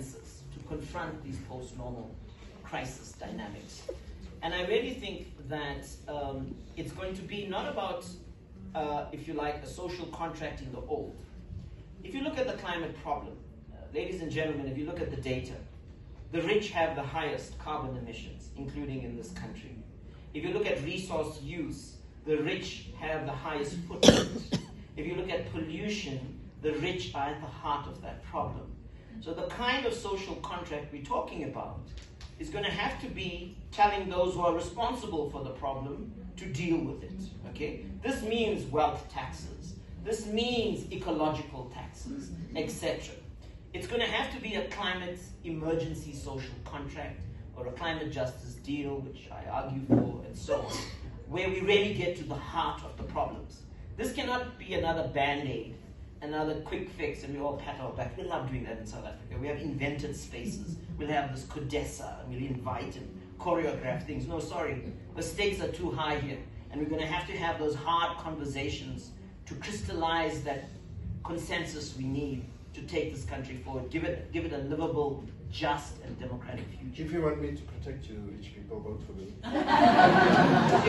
consensus to confront these post-normal crisis dynamics. And I really think that um, it's going to be not about, uh, if you like, a social contract in the old. If you look at the climate problem, uh, ladies and gentlemen, if you look at the data, the rich have the highest carbon emissions, including in this country. If you look at resource use, the rich have the highest footprint. If you look at pollution, the rich are at the heart of that problem. So the kind of social contract we're talking about is going to have to be telling those who are responsible for the problem to deal with it. Okay? This means wealth taxes. This means ecological taxes, etc. It's going to have to be a climate emergency social contract or a climate justice deal, which I argue for, and so on, where we really get to the heart of the problems. This cannot be another band aid another quick fix and we all pat our back. We love doing that in South Africa. We have invented spaces. We'll have this CODESA and we'll invite and choreograph things. No, sorry, the stakes are too high here. And we're going to have to have those hard conversations to crystallize that consensus we need to take this country forward. Give it, give it a livable, just, and democratic future. If you want me to protect you, rich people, vote for me.